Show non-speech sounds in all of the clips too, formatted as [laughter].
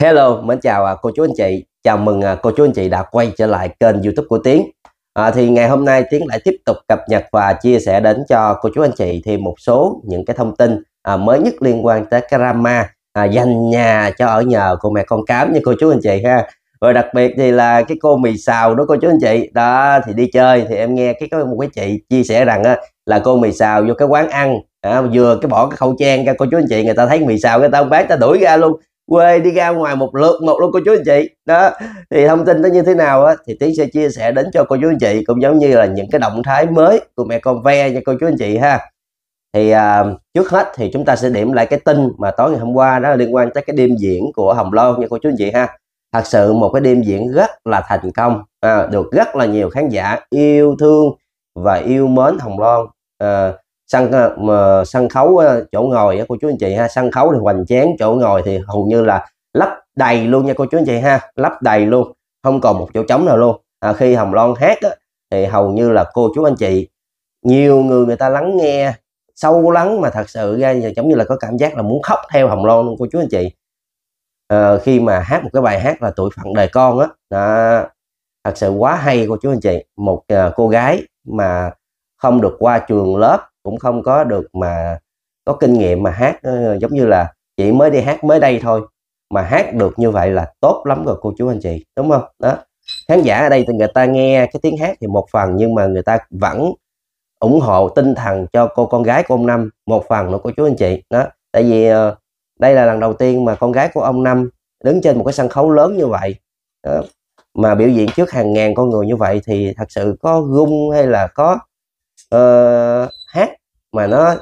Hello, mến chào à, cô chú anh chị. Chào mừng à, cô chú anh chị đã quay trở lại kênh YouTube của Tiến. À, thì ngày hôm nay Tiến lại tiếp tục cập nhật và chia sẻ đến cho cô chú anh chị thêm một số những cái thông tin à, mới nhất liên quan tới Karama à, dành nhà cho ở nhờ của mẹ con cám như cô chú anh chị ha. Rồi đặc biệt thì là cái cô mì xào đó cô chú anh chị. Đó thì đi chơi thì em nghe cái có một cái chị chia sẻ rằng á, là cô mì xào vô cái quán ăn à, vừa cái bỏ cái khẩu trang ra cô chú anh chị người ta thấy mì xào người ta bán ta đuổi ra luôn quê đi ra ngoài một lượt một luôn cô chú anh chị. Đó thì thông tin nó như thế nào á thì tiến sẽ chia sẻ đến cho cô chú anh chị cũng giống như là những cái động thái mới của mẹ con ve nha cô chú anh chị ha. Thì à, trước hết thì chúng ta sẽ điểm lại cái tin mà tối ngày hôm qua đó là liên quan tới cái đêm diễn của hồng loan nha cô chú anh chị ha. Thật sự một cái đêm diễn rất là thành công à, được rất là nhiều khán giả yêu thương và yêu mến hồng loan à, ờ, sân ờ, mà sân khấu ờ, chỗ ngồi cô chú anh chị ha sân khấu thì hoành tráng chỗ ngồi thì hầu như là lắp đầy luôn nha cô chú anh chị ha lắp đầy luôn không còn một chỗ trống nào luôn. À, khi hồng loan hát á, thì hầu như là cô chú anh chị nhiều người người ta lắng nghe sâu lắng mà thật sự ra giống như là có cảm giác là muốn khóc theo hồng loan luôn cô chú anh chị. À, khi mà hát một cái bài hát là tuổi phận đời con á à, thật sự quá hay cô chú anh chị. Một à, cô gái mà không được qua trường lớp cũng không có được mà có kinh nghiệm mà hát ờ, giống như là chị mới đi hát mới đây thôi. Mà hát được như vậy là tốt lắm rồi cô chú anh chị đúng không? Đó. Khán giả ở đây thì người ta nghe cái tiếng hát thì một phần nhưng mà người ta vẫn ủng hộ tinh thần cho cô con gái của ông Năm một phần nữa cô chú anh chị. Đó. Tại vì ờ, đây là lần đầu tiên mà con gái của ông Năm đứng trên một cái sân khấu lớn như vậy. Đó. mà biểu diễn trước hàng ngàn con người như vậy thì thật sự có gung hay là có uh, mà nó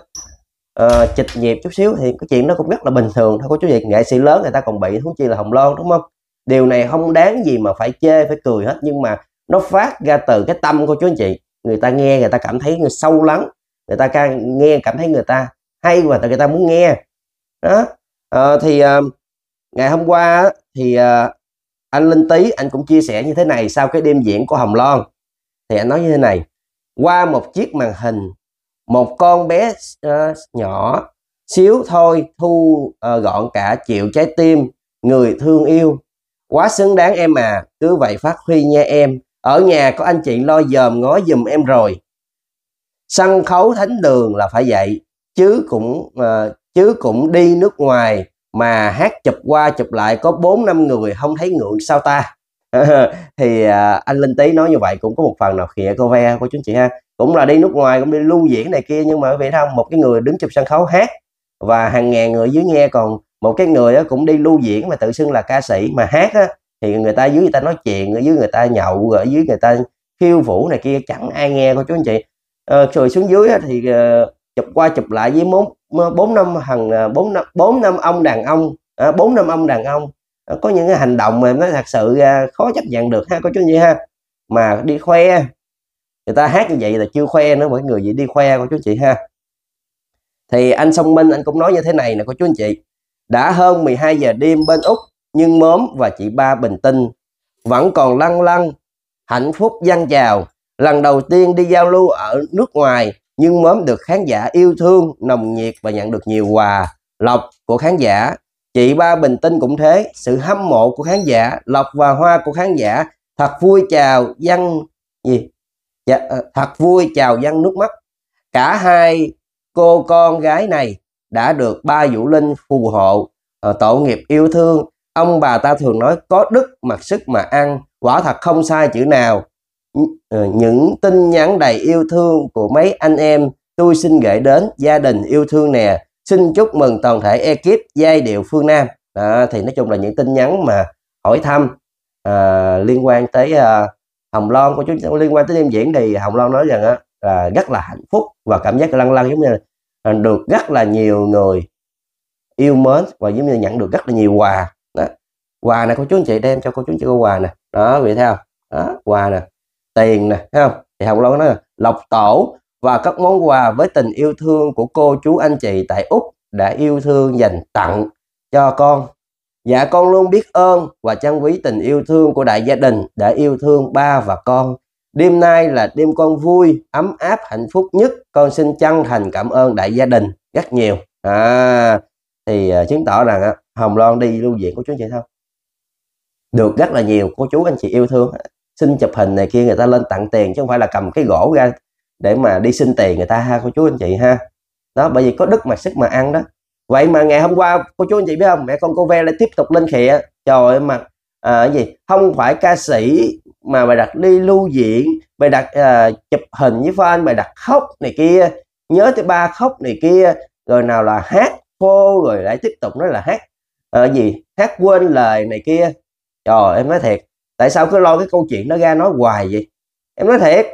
uh, chịch nhịp chút xíu thì cái chuyện đó cũng rất là bình thường thôi. Có chú gì nghệ sĩ lớn người ta còn bị thú chi là hồng loan đúng không? Điều này không đáng gì mà phải chê phải cười hết. Nhưng mà nó phát ra từ cái tâm của chú anh chị. Người ta nghe người ta cảm thấy người sâu lắng. Người ta càng nghe cảm thấy người ta hay và người ta muốn nghe. Đó. À, thì uh, ngày hôm qua thì uh, anh Linh Tý anh cũng chia sẻ như thế này sau cái đêm diễn của Hồng Loan. Thì anh nói như thế này qua một chiếc màn hình một con bé uh, nhỏ xíu thôi thu uh, gọn cả triệu trái tim người thương yêu. Quá xứng đáng em à cứ vậy phát huy nha em. Ở nhà có anh chị lo dòm ngó giùm em rồi. Sân khấu thánh đường là phải vậy chứ cũng uh, chứ cũng đi nước ngoài mà hát chụp qua chụp lại có bốn năm người không thấy ngượng sao ta? [laughs] thì uh, anh linh tý nói như vậy cũng có một phần nào khịa cô ve của chúng chị ha. Cũng là đi nước ngoài cũng đi lưu diễn này kia nhưng mà vậy không một cái người đứng chụp sân khấu hát và hàng ngàn người dưới nghe còn một cái người cũng đi lưu diễn mà tự xưng là ca sĩ mà hát á, thì người ta dưới người ta nói chuyện ở dưới người ta nhậu ở dưới người ta khiêu vũ này kia chẳng ai nghe cô chú anh chị. À, rồi xuống dưới thì uh, chụp qua chụp lại với bốn bốn năm thằng à, bốn năm bốn năm ông đàn ông à, bốn năm ông đàn ông có những cái hành động mà nó thật sự khó chấp nhận được ha cô chú anh chị ha. Mà đi khoe, người ta hát như vậy là chưa khoe nữa mọi người gì đi khoe cô chú chị ha. Thì anh Song Minh, anh cũng nói như thế này nè, cô chú anh chị. Đã hơn 12 giờ đêm bên Úc, nhưng mớm và chị ba bình tinh vẫn còn lăng lăng, hạnh phúc dân chào lần đầu tiên đi giao lưu ở nước ngoài, nhưng mớm được khán giả yêu thương, nồng nhiệt và nhận được nhiều quà lộc của khán giả chị ba bình tinh cũng thế sự hâm mộ của khán giả lộc và hoa của khán giả thật vui chào dân gì? Dạ, ờ, thật vui chào dân nước mắt. Cả hai cô con gái này đã được ba vũ linh phù hộ ờ, tổ nghiệp yêu thương. Ông bà ta thường nói có đức mặc sức mà ăn quả thật không sai chữ nào. Ờ, những tin nhắn đầy yêu thương của mấy anh em tôi xin gửi đến gia đình yêu thương nè xin chúc mừng toàn thể ekip giai điệu phương nam. Đó, thì nói chung là những tin nhắn mà hỏi thăm à, liên quan tới à, Hồng Loan của chúng liên quan tới đêm diễn thì Hồng Loan nói rằng á là rất là hạnh phúc và cảm giác lăn lăn giống như là ờ, được rất là nhiều người yêu mến và giống như nhận được rất là nhiều quà. Đó. quà này cô chú anh chị đem cho cô chú anh chị có quà nè. Đó vị thấy không? Đó quà nè tiền nè thấy không? Thì Hồng Loan nói là lộc tổ và các món quà với tình yêu thương của cô chú anh chị tại Úc đã yêu thương dành tặng cho con Dạ con luôn biết ơn và trân quý tình yêu thương của đại gia đình đã yêu thương ba và con. Đêm nay là đêm con vui, ấm áp, hạnh phúc nhất. Con xin chân thành cảm ơn đại gia đình rất nhiều. À, thì à, chứng tỏ rằng Hồng Loan đi lưu diễn của chú chị không? được rất là nhiều cô chú anh chị yêu thương xin chụp hình này kia người ta lên tặng tiền chứ không phải là cầm cái gỗ ra để mà đi xin tiền người ta ha cô chú anh chị ha. Đó bởi vì có đức mà sức mà ăn đó. Vậy mà ngày hôm qua cô chú anh chị biết không? Mẹ con cô ve lại tiếp tục lên khịa. Trời ơi mà à, gì? Không phải ca sĩ mà bài đặt đi lưu diễn bài đặt à, chụp hình với fan bài đặt khóc này kia. Nhớ tới ba khóc này kia. Rồi nào là hát phô rồi lại tiếp tục nói là hát à, gì? Hát quên lời này kia. Trời em nói thiệt. Tại sao cứ lo cái câu chuyện nó ra nói hoài vậy? Em nói thiệt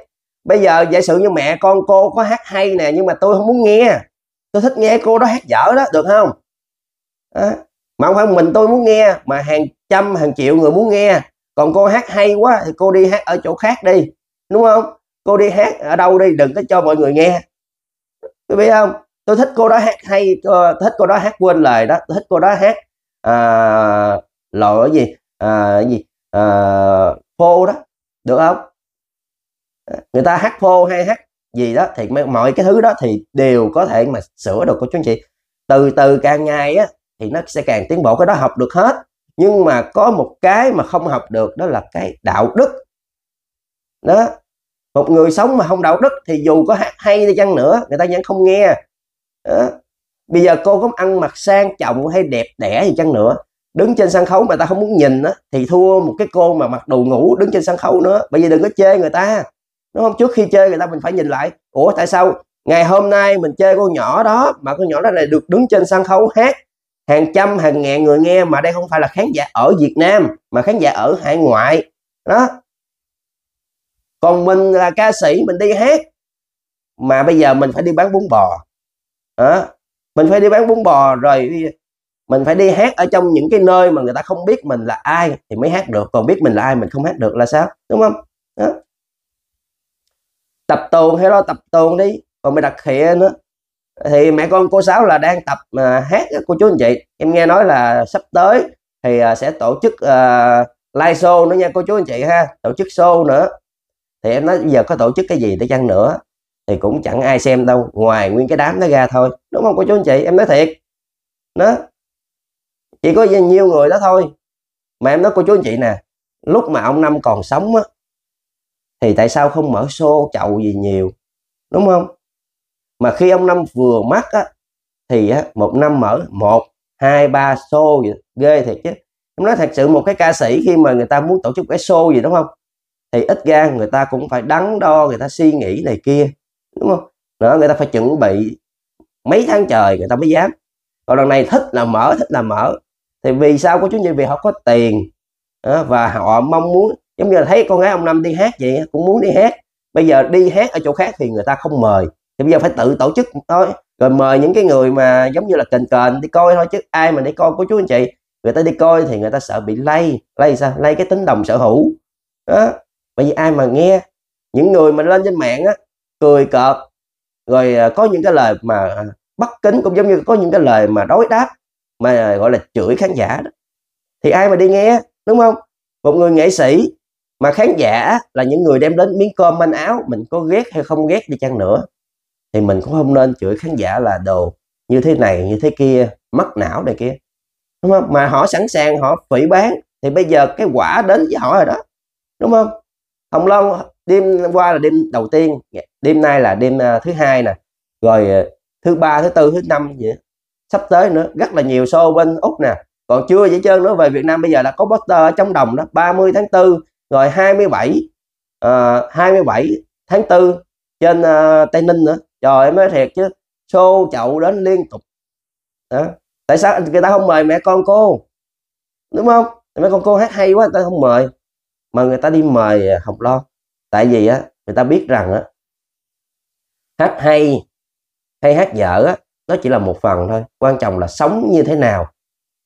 bây giờ giả sử như mẹ con cô có hát hay nè nhưng mà tôi không muốn nghe. Tôi thích nghe cô đó hát dở đó được không? À, mà không phải mình tôi muốn nghe mà hàng trăm hàng triệu người muốn nghe. Còn cô hát hay quá thì cô đi hát ở chỗ khác đi đúng không? Cô đi hát ở đâu đi đừng có cho mọi người nghe. Tôi biết không? Tôi thích cô đó hát hay ờ, thích cô đó hát quên lời đó. Thích cô đó hát à, lỗi gì? À, gì? À, phô đó được không? Người ta hát phô hay hát gì đó thì mọi cái thứ đó thì đều có thể mà sửa được của chú anh chị. Từ từ càng ngày á thì nó sẽ càng tiến bộ, cái đó học được hết. Nhưng mà có một cái mà không học được đó là cái đạo đức. Đó, một người sống mà không đạo đức thì dù có hát hay đi chăng nữa, người ta vẫn không nghe. Đó. bây giờ cô có ăn mặc sang trọng hay đẹp đẽ gì chăng nữa, đứng trên sân khấu mà ta không muốn nhìn á thì thua một cái cô mà mặc đồ ngủ đứng trên sân khấu nữa. Bây giờ đừng có chê người ta đúng không? Trước khi chơi người ta mình phải nhìn lại. Ủa, tại sao ngày hôm nay mình chơi con nhỏ đó mà con nhỏ đó lại được đứng trên sân khấu hát hàng trăm, hàng ngàn người nghe mà đây không phải là khán giả ở Việt Nam, mà khán giả ở hải ngoại. Đó. Còn mình là ca sĩ, mình đi hát mà bây giờ mình phải đi bán bún bò. Đó. mình phải đi bán bún bò rồi mình phải đi hát ở trong những cái nơi mà người ta không biết mình là ai thì mới hát được. Còn biết mình là ai mình không hát được là sao? Đúng không? Đó tập tuồng hay lo tập tuồng đi. Còn mày đặt khịa nữa. Thì mẹ con cô sáu là đang tập mà hát cô chú anh chị. Em nghe nói là sắp tới thì à, sẽ tổ chức uh, live show nữa nha cô chú anh chị ha. Tổ chức show nữa. Thì em nói bây giờ có tổ chức cái gì để chăng nữa thì cũng chẳng ai xem đâu. Ngoài nguyên cái đám nó ra thôi. Đúng không cô chú anh chị? Em nói thiệt. Đó. Chỉ có nhiêu người đó thôi. Mà em nói cô chú anh chị nè lúc mà ông năm còn sống á thì tại sao không mở show chậu gì nhiều đúng không? Mà khi ông năm vừa mắc á thì á, một năm mở một hai ba show gì ghê thiệt chứ. Em nói thật sự một cái ca sĩ khi mà người ta muốn tổ chức cái show gì đúng không? Thì ít ra người ta cũng phải đắn đo người ta suy nghĩ này kia đúng không? Đó người ta phải chuẩn bị mấy tháng trời người ta mới dám. Còn lần này thích là mở thích là mở. Thì vì sao có chú như vì họ có tiền đó, và họ mong muốn giống như là thấy con gái ông năm đi hát vậy cũng muốn đi hát. Bây giờ đi hát ở chỗ khác thì người ta không mời. Thì bây giờ phải tự tổ chức thôi. Rồi mời những cái người mà giống như là kền kền đi coi thôi chứ ai mà đi coi của chú anh chị. Người ta đi coi thì người ta sợ bị lây. Lây sao? Lây cái tính đồng sở hữu. Đó. Bởi vì ai mà nghe, những người mà lên trên mạng á, cười cợt, rồi à, có những cái lời mà à, bất kính, cũng giống như có những cái lời mà đối đáp, mà à, gọi là chửi khán giả đó. Thì ai mà đi nghe đúng không? Một người nghệ sĩ mà khán giả là những người đem đến miếng cơm manh áo, mình có ghét hay không ghét đi chăng nữa, thì mình cũng không nên chửi khán giả là đồ như thế này, như thế kia, mất não này kia. Đúng không? Mà họ sẵn sàng, họ phỉ bán, thì bây giờ cái quả đến với họ rồi đó. Đúng không? Hồng long, đêm qua là đêm đầu tiên, đêm nay là đêm ờ, thứ hai nè, rồi ờ, thứ ba, thứ tư, thứ năm vậy. Sắp tới nữa, rất là nhiều show bên úc nè. Còn chưa vậy trơn nữa, về việt nam bây giờ là có poster ở trong đồng đó 30 tháng 4 rồi 27 uh, 27 tháng 4 trên uh, tây ninh nữa. Trời em nói thiệt chứ. Xô chậu đến liên tục. Đó. tại sao người ta không mời mẹ con cô? Đúng không? Mẹ con cô hát hay quá người ta không mời. Mà người ta đi mời à, học lo. Tại vì á người ta biết rằng á hát hay hay hát dở á nó chỉ là một phần thôi. Quan trọng là sống như thế nào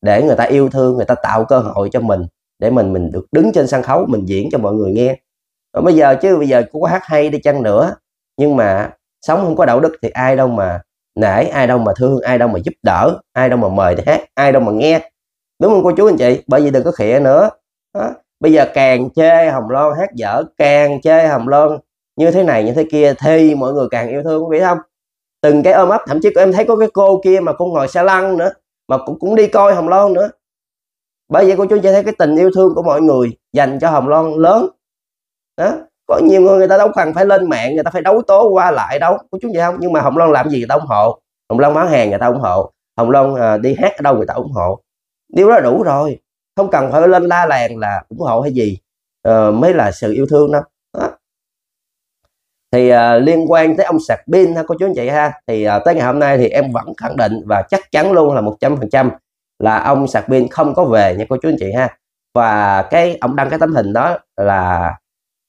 để người ta yêu thương người ta tạo cơ hội cho mình để mình mình được đứng trên sân khấu, mình diễn cho mọi người nghe. Còn bây giờ chứ, bây giờ cũng có hát hay đi chăng nữa. Nhưng mà sống không có đạo đức thì ai đâu mà nể, ai đâu mà thương, ai đâu mà giúp đỡ, ai đâu mà mời để hát, ai đâu mà nghe. Đúng không cô chú anh chị? Bởi vì đừng có khịa nữa. Đó. bây giờ càng chê hồng loan, hát dở, càng chê hồng loan như thế này, như thế kia thì mọi người càng yêu thương quý vị không? Từng cái ôm ấp, thậm chí em thấy có cái cô kia mà cô ngồi xe lăn nữa, mà cũng cũng đi coi hồng loan nữa bởi vậy cô chú sẽ chị thấy cái tình yêu thương của mọi người dành cho hồng loan lớn. Đó có nhiều người người ta đâu cần phải lên mạng người ta phải đấu tố qua lại đâu. Cô chú vậy không? Nhưng mà hồng loan làm gì người ta ủng hộ. Hồng loan bán hàng người ta ủng hộ. Hồng loan à, đi hát ở đâu người ta ủng hộ. Điều đó đủ rồi. Không cần phải lên la làng là ủng hộ hay gì. À, mới là sự yêu thương đâu. Đó. thì à, liên quan tới ông sạc pin ha cô chú anh chị ha. Thì à, tới ngày hôm nay thì em vẫn khẳng định và chắc chắn luôn là một trăm phần trăm là ông sạc pin không có về nha cô chú anh chị ha. Và cái ông đăng cái tấm hình đó là,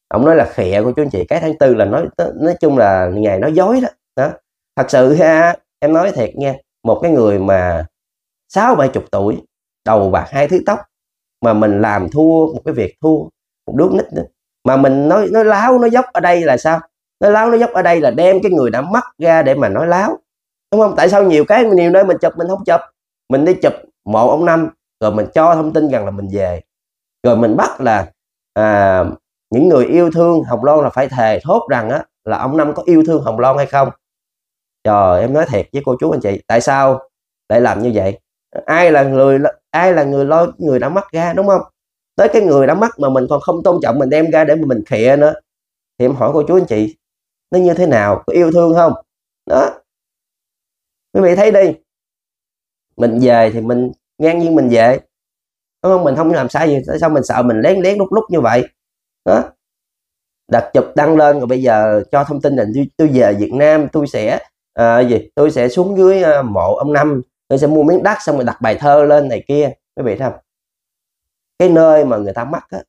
ông nói là khịa của chú anh chị, cái tháng tư là nói nói chung là ngày nói dối đó. Đó. Thật sự ha, em nói thiệt nha, một cái người mà sáu bảy chục tuổi, đầu bạc hai thứ tóc, mà mình làm thua, một cái việc thua, một đứa nít nữa, mà mình nói nói láo, nói dốc ở đây là sao? Nói láo, nói dốc ở đây là đem cái người đã mắc ra để mà nói láo, đúng không? Tại sao nhiều cái nhiều nơi mình chụp, mình không chụp? Mình đi chụp một ông năm rồi mình cho thông tin rằng là mình về. Rồi mình bắt là à, những người yêu thương Hồng Loan là phải thề thốt rằng á là ông Năm có yêu thương Hồng Loan hay không? Trời em nói thiệt với cô chú anh chị tại sao lại làm như vậy? Ai là người ai là người lo người đã mắc ra đúng không? Tới cái người đã mắc mà mình còn không tôn trọng mình đem ra để mà mình khịa nữa. Thì em hỏi cô chú anh chị nó như thế nào? Có yêu thương không? Đó. Quý vị thấy đi mình về thì mình ngang nhiên mình về. Đúng không? Mình không làm sai gì tại sao mình sợ mình lén lén lúc lúc như vậy? Đó. Đặt chụp đăng lên rồi bây giờ cho thông tin là tôi, tôi về Việt Nam tôi sẽ à, gì? Tôi sẽ xuống dưới à, mộ ông năm tôi sẽ mua miếng đất xong rồi đặt bài thơ lên này kia. Quý vị thấy không? Cái nơi mà người ta mắc á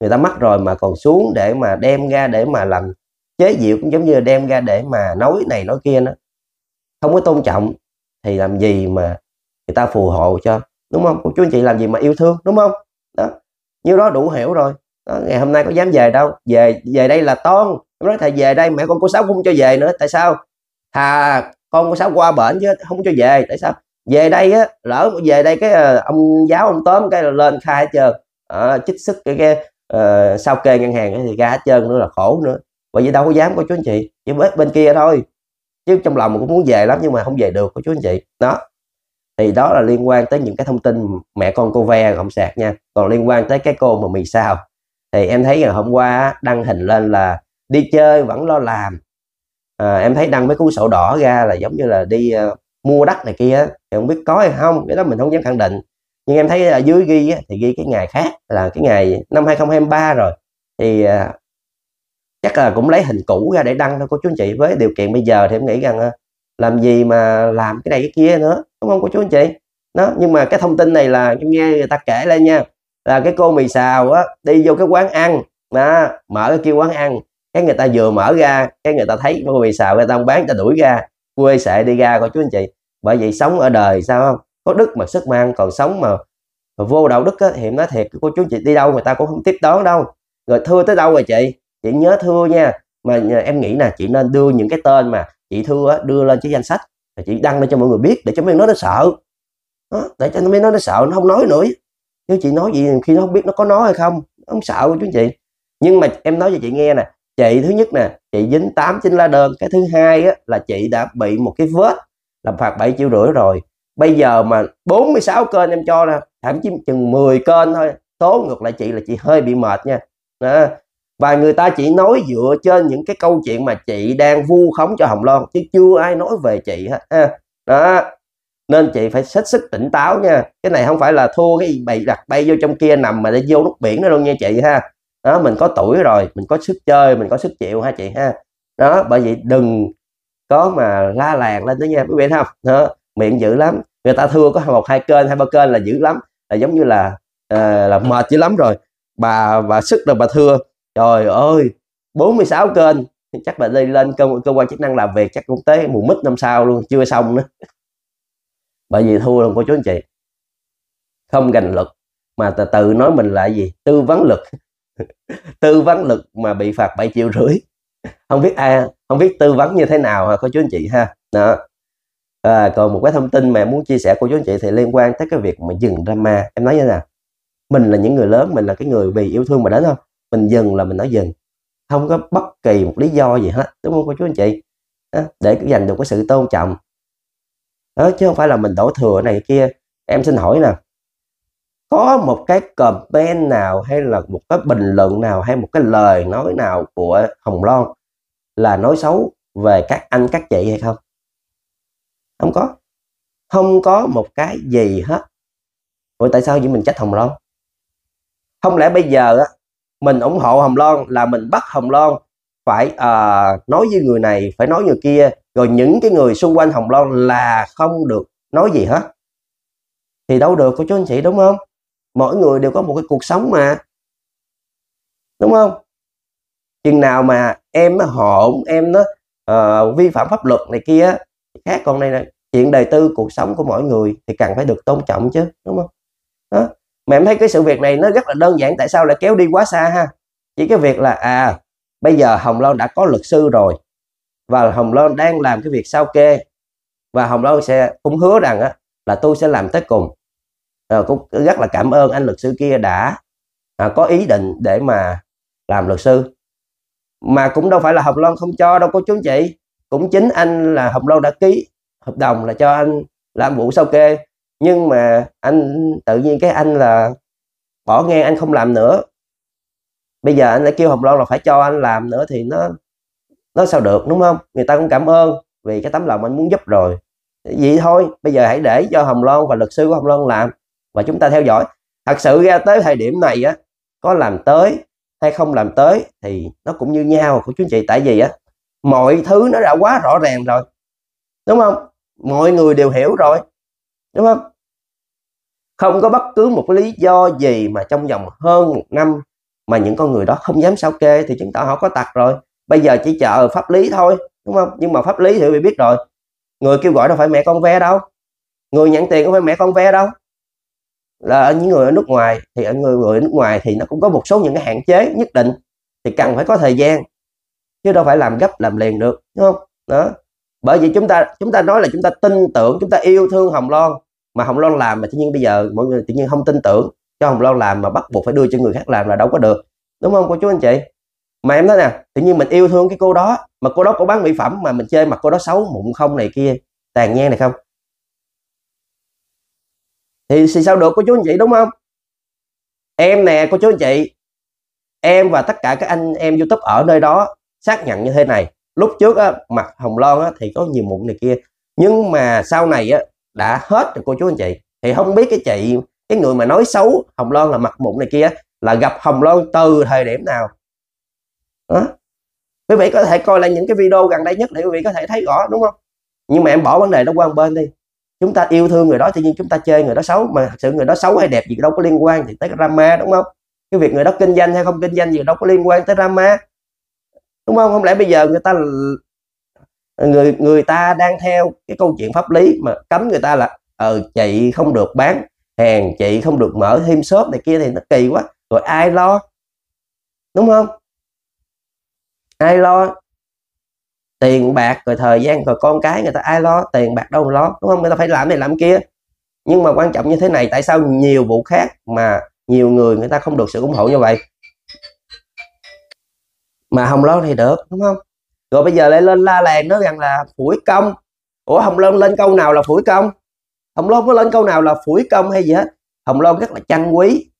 người ta mắc rồi mà còn xuống để mà đem ra để mà làm chế diệu cũng giống như đem ra để mà nói này nói kia nó không có tôn trọng thì làm gì mà người ta phù hộ cho đúng không? Cô chú anh chị làm gì mà yêu thương đúng không? Đó. Như đó đủ hiểu rồi. Đó, ngày hôm nay có dám về đâu? Về về đây là toan. Em nói thầy về đây mẹ con cô sáu không cho về nữa. Tại sao? Thà con cô sáu qua bển chứ không cho về. Tại sao? Về đây á lỡ về đây cái ờ, ông giáo ông tóm cái là lên khai hết trơn. À, chích sức cái, cái uh, sao kê ngân hàng thì ra hết trơn nữa là khổ nữa. Bởi vì đâu có dám cô chú anh chị. Chỉ bếp bên kia thôi. Chứ trong lòng cũng muốn về lắm nhưng mà không về được cô chú anh chị. Đó thì đó là liên quan tới những cái thông tin mẹ con cô ve cộng sạc nha. Còn liên quan tới cái cô mà mì sao thì em thấy ngày hôm qua đăng hình lên là đi chơi vẫn lo làm. À, em thấy đăng mấy cuốn sổ đỏ ra là giống như là đi uh, mua đất này kia thì không biết có hay không cái đó mình không dám khẳng định. Nhưng em thấy ở dưới ghi á, thì ghi cái ngày khác là cái ngày năm 2023 rồi. Thì uh, chắc là cũng lấy hình cũ ra để đăng thôi cô chú anh chị. Với điều kiện bây giờ thì em nghĩ rằng uh, làm gì mà làm cái này cái kia nữa đúng không cô chú anh chị. Đó nhưng mà cái thông tin này là em nghe người ta kể lên nha. Là cái cô mì xào á đi vô cái quán ăn đó, mở cái kêu quán ăn cái người ta vừa mở ra cái người ta thấy cô mì xào người ta bán người ta đuổi ra quê sệ đi ra cô chú anh chị. Bởi vậy sống ở đời sao không? Có đức mà sức mang còn sống mà, mà vô đạo đức á, thì em nói thiệt cô chú chị đi đâu người ta cũng không tiếp đón đâu. Rồi thưa tới đâu rồi chị? Chị nhớ thưa nha mà em nghĩ là chị nên đưa những cái tên mà chị thưa á, đưa lên cái danh sách và chị đăng lên cho mọi người biết để cho mấy nó nó sợ. Đó, để cho mấy nó nó sợ nó không nói nữa chứ. Chị nói gì khi nó không biết nó có nói hay không nó không sợ chú chị. Nhưng mà em nói cho chị nghe nè chị thứ nhất nè chị dính 8 chín lá đơn. Cái thứ hai á, là chị đã bị một cái vết làm phạt 7 triệu rưỡi rồi. Bây giờ mà 46 kênh em cho nè thậm chí chừng 10 kênh thôi. Tố ngược lại chị là chị hơi bị mệt nha. Đó và người ta chỉ nói dựa trên những cái câu chuyện mà chị đang vu khống cho Hồng Loan chứ chưa ai nói về chị hết ha. Đó nên chị phải hết sức tỉnh táo nha. Cái này không phải là thua cái bày đặt bay vô trong kia nằm mà để vô nước biển đó luôn nha chị ha. Đó mình có tuổi rồi mình có sức chơi mình có sức chịu ha chị ha. Đó bởi vậy đừng có mà la làng lên đó nha quý vị không? Đó, miệng dữ lắm. Người ta thua có một hai kênh hai ba kênh là dữ lắm. Là giống như là uh, là mệt dữ lắm rồi. Bà bà sức rồi bà thưa trời ơi 46 kênh. Chắc là đi lên cơ, cơ quan chức năng làm việc chắc cũng tới mùa mít năm sau luôn chưa xong nữa. [laughs] Bởi vì thua luôn cô chú anh chị. Không gành luật mà từ từ nói mình là gì? Tư vấn lực [laughs] tư vấn lực mà bị phạt 7 triệu rưỡi. [laughs] Không biết ai không biết tư vấn như thế nào hả cô chú anh chị ha? Đó. À, còn một cái thông tin mà muốn chia sẻ cô chú anh chị thì liên quan tới cái việc mà dừng drama. Em nói như thế nào? Mình là những người lớn mình là cái người vì yêu thương mà đến không? Mình dừng là mình nói dừng. Không có bất kỳ một lý do gì hết đúng không cô chú anh chị? Đó, để dành được cái sự tôn trọng. Đó, chứ không phải là mình đổ thừa này kia. Em xin hỏi nè có một cái comment nào hay là một cái bình luận nào hay một cái lời nói nào của Hồng Loan là nói xấu về các anh các chị hay không? Không có. Không có một cái gì hết. Ủa tại sao vậy mình trách Hồng Loan? Không lẽ bây giờ á mình ủng hộ Hồng Loan là mình bắt Hồng Loan phải uh, nói với người này phải nói người kia. Rồi những cái người xung quanh Hồng Loan là không được nói gì hết. Thì đâu được của chú anh chị đúng không? Mỗi người đều có một cái cuộc sống mà. Đúng không? Chừng nào mà em nó hỗn em nó uh, vi phạm pháp luật này kia khác. Còn này là chuyện đời tư cuộc sống của mỗi người thì cần phải được tôn trọng chứ đúng không? Đó mà em thấy cái sự việc này nó rất là đơn giản tại sao lại kéo đi quá xa ha? Chỉ cái việc là à bây giờ Hồng Loan đã có luật sư rồi và Hồng Loan đang làm cái việc sao kê và Hồng Loan sẽ cũng hứa rằng á, là tôi sẽ làm tới cùng. À, cũng rất là cảm ơn anh luật sư kia đã à, có ý định để mà làm luật sư. Mà cũng đâu phải là Hồng Loan không cho đâu cô chú anh chị. Cũng chính anh là Hồng Loan đã ký hợp đồng là cho anh làm vụ sao kê nhưng mà anh, tự nhiên cái anh là bỏ ngang, anh không làm nữa. Bây giờ anh lại kêu Hồng Loan là phải cho anh làm nữa thì nó nó sao được, đúng không? Người ta cũng cảm ơn vì cái tấm lòng anh muốn giúp rồi. Vậy thôi, bây giờ hãy để cho Hồng Loan và luật sư của Hồng Loan làm và chúng ta theo dõi. Thật sự ra tới thời điểm này á, có làm tới hay không làm tới thì nó cũng như nhau, của chú chị. Tại vì á, mọi thứ nó đã quá rõ ràng rồi, đúng không? Mọi người đều hiểu rồi đúng không? Không có bất cứ một lý do gì mà trong vòng hơn một năm mà những con người đó không dám sao kê thì chứng tỏ họ có tặc rồi. Bây giờ chỉ chờ pháp lý thôi, đúng không? Nhưng mà pháp lý thì bị biết rồi. Người kêu gọi đâu phải mẹ con ve đâu. Người nhận tiền không phải mẹ con ve đâu. Là ở những người ở nước ngoài thì ở người người ở nước ngoài thì nó cũng có một số những cái hạn chế nhất định thì cần phải có thời gian. Chứ đâu phải làm gấp làm liền được, đúng không? Đó. Bởi vì chúng ta chúng ta nói là chúng ta tin tưởng, chúng ta yêu thương hồng loan mà hồng loan làm mà tự nhiên bây giờ mọi người tự nhiên không tin tưởng cho hồng loan làm mà bắt buộc phải đưa cho người khác làm là đâu có được. Đúng không cô chú anh chị? Mà em nói nè tự nhiên mình yêu thương cái cô đó mà cô đó có bán mỹ phẩm mà mình chơi mặt cô đó xấu mụn không này kia tàn nhang này không? Thì, thì sao được cô chú anh chị đúng không? Em nè cô chú anh chị em và tất cả các anh em youtube ở nơi đó xác nhận như thế này. Lúc trước á, mặt hồng loan á, thì có nhiều mụn này kia nhưng mà sau này á, đã hết rồi, cô chú anh chị. Thì không biết cái chị, cái người mà nói xấu hồng loan là mặt mụn này kia là gặp hồng loan từ thời điểm nào? Đó. quý vị có thể coi lại những cái video gần đây nhất để quý vị có thể thấy rõ, đúng không? Nhưng mà em bỏ vấn đề đó qua một bên đi. Chúng ta yêu thương người đó, tự nhiên chúng ta chơi người đó xấu, mà thật sự người đó xấu hay đẹp gì đâu có liên quan thì tới drama, đúng không? Cái việc người đó kinh doanh hay không kinh doanh gì đâu có liên quan tới drama. Đúng không? Không lẽ bây giờ người ta người người ta đang theo cái câu chuyện pháp lý mà cấm người ta là ờ chị không được bán hàng, chị không được mở thêm shop này kia thì nó kỳ quá. Rồi ai lo? Đúng không? Ai lo? Tiền bạc rồi thời gian rồi con cái người ta ai lo? Tiền bạc đâu mà lo, đúng không? Người ta phải làm này làm kia. Nhưng mà quan trọng như thế này, tại sao nhiều vụ khác mà nhiều người người ta không được sự ủng hộ như vậy? Mà không lo thì được, đúng không? Rồi bây giờ lại lên la làng nói rằng là phủi công. Ủa hồng loan lên câu nào là phủi công? Hồng loan có lên câu nào là phủi công hay gì hết? Hồng loan rất là trân quý.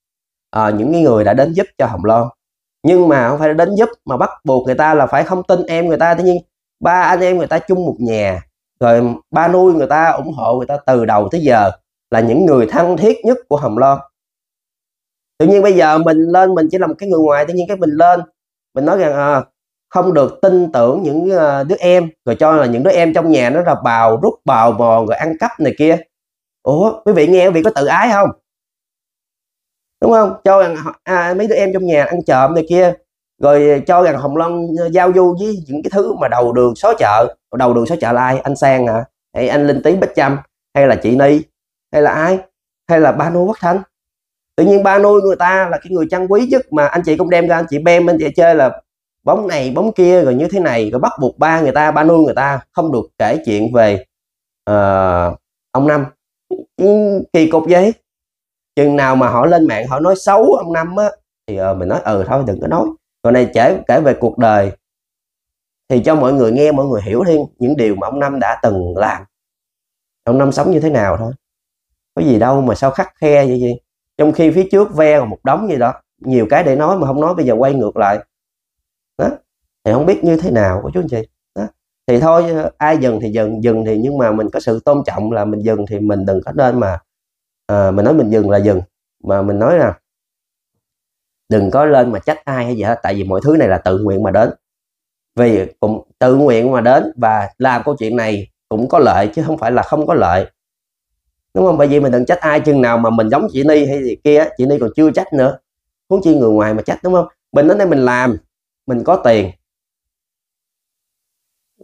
À, những cái người đã đến giúp cho hồng loan. Nhưng mà không phải đến giúp mà bắt buộc người ta là phải không tin em người ta. Tự nhiên ba anh em người ta chung một nhà. Rồi ba nuôi người ta ủng hộ người ta từ đầu tới giờ là những người thân thiết nhất của hồng loan. Tự nhiên bây giờ mình lên mình chỉ là một cái người ngoài tự nhiên cái mình lên. Mình nói rằng à, không được tin tưởng những ờ, đứa em rồi cho là những đứa em trong nhà nó là bào rút bào mòn rồi ăn cắp này kia. Ủa quý vị nghe quý vị có tự ái không? Đúng không? Cho rằng à, mấy đứa em trong nhà ăn trộm này kia rồi cho rằng hồng long ờ, giao du với những cái thứ mà đầu đường xó chợ. Đầu đường xó chợ là ai? Anh sang à hay anh linh tý bích trâm? Hay là chị ni? Hay là ai? Hay là ba nuôi quốc thanh? Tự nhiên ba nuôi người ta là cái người chăn quý nhất mà anh chị cũng đem ra anh chị bem anh chị chơi là bóng này bóng kia rồi như thế này rồi bắt buộc ba người ta ba nuôi người ta không được kể chuyện về uh, ông năm. Kỳ cục vậy? Chừng nào mà họ lên mạng họ nói xấu ông năm á thì uh, mình nói ừ thôi đừng có nói. Còn này kể kể về cuộc đời thì cho mọi người nghe mọi người hiểu thêm những điều mà ông năm đã từng làm. Ông năm sống như thế nào thôi. Có gì đâu mà sao khắc khe vậy gì? Trong khi phía trước ve một đống gì đó nhiều cái để nói mà không nói bây giờ quay ngược lại đó. Thì không biết như thế nào của chú anh chị. Đó. thì thôi ai dừng thì dừng dừng thì nhưng mà mình có sự tôn trọng là mình dừng thì mình đừng có nên mà à, mình nói mình dừng là dừng. Mà mình nói là đừng có lên mà trách ai hay gì hết tại vì mọi thứ này là tự nguyện mà đến. Vì cũng tự nguyện mà đến và làm câu chuyện này cũng có lợi chứ không phải là không có lợi. Đúng không? Bởi vì mình đừng trách ai chừng nào mà mình giống chị Ni hay gì kia chị Ni còn chưa trách nữa. Huống chi người ngoài mà trách đúng không? Mình đến đây mình làm mình có tiền.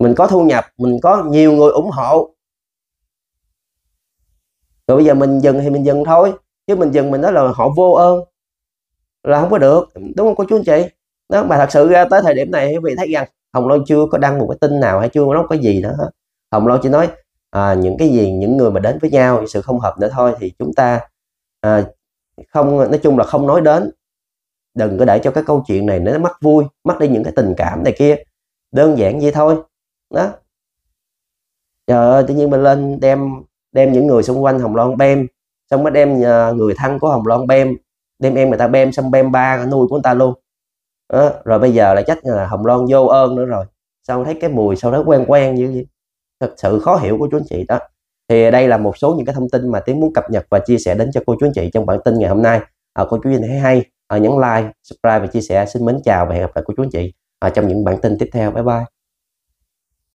Mình có thu nhập. Mình có nhiều người ủng hộ. Rồi bây giờ mình dừng thì mình dừng thôi. Chứ mình dừng mình nói là họ vô ơn. Là không có được. Đúng không cô chú anh chị? Đó mà thật sự ra tới thời điểm này quý vị thấy rằng hồng loan chưa có đăng một cái tin nào hay chưa nói cái gì nữa hồng loan chỉ nói à, những cái gì những người mà đến với nhau sự không hợp nữa thôi thì chúng ta à, không nói chung là không nói đến đừng có để cho cái câu chuyện này nó mất vui mất đi những cái tình cảm này kia. Đơn giản vậy thôi. Đó. Trời ơi tự nhiên mình lên đem đem những người xung quanh hồng loan bem xong mới đem ờ, người thân của hồng loan bem đem em người ta bem xong bem ba nuôi của người ta luôn. Đó. rồi bây giờ lại trách là hồng loan vô ơn nữa rồi. Xong thấy cái mùi sau đó quen quen như vậy? Thật sự khó hiểu của chú anh chị đó. Thì đây là một số những cái thông tin mà tiến muốn cập nhật và chia sẻ đến cho cô chú anh chị trong bản tin ngày hôm nay. À, cô chú anh thấy hay nhấn like, subscribe và chia sẻ. Xin mến chào và hẹn gặp lại cô chú anh chị Ở trong những bản tin tiếp theo. Bye bye.